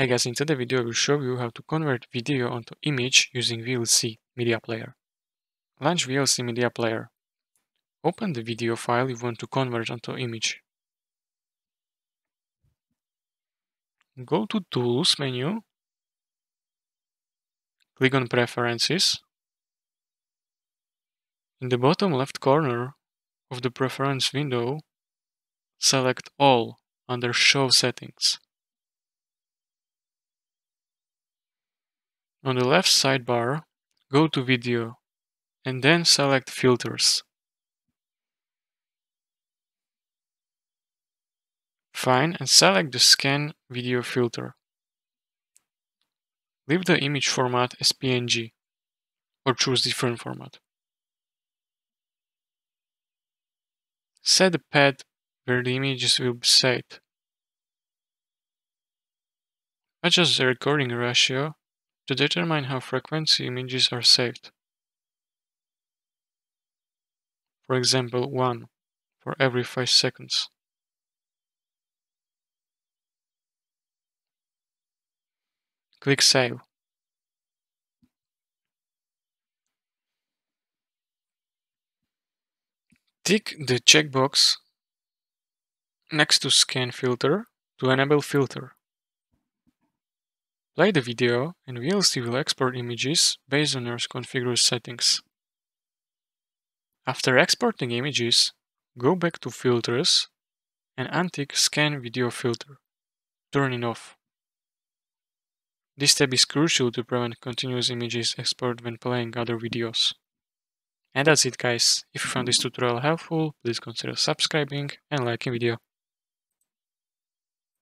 Hey guys, in today's video I will show you how to convert video onto image using VLC Media Player. Launch VLC Media Player. Open the video file you want to convert onto image. Go to Tools menu. Click on Preferences. In the bottom left corner of the Preference window, select All under Show Settings. On the left sidebar, go to Video and then select Filters. Fine, and select the Scene Video filter. Leave the image format as PNG or choose different format. Set the path where the images will be saved. Adjust the recording ratio to determine how frequently images are saved. For example, 1 for every 5 seconds. Click Save. Tick the checkbox next to Scene Filter to enable filter. Play the video and VLC will export images based on your configured settings. After exporting images, go back to Filters and untick Scene Video Filter. Turn it off. This step is crucial to prevent continuous images export when playing other videos. And that's it guys. If you found this tutorial helpful, please consider subscribing and liking video.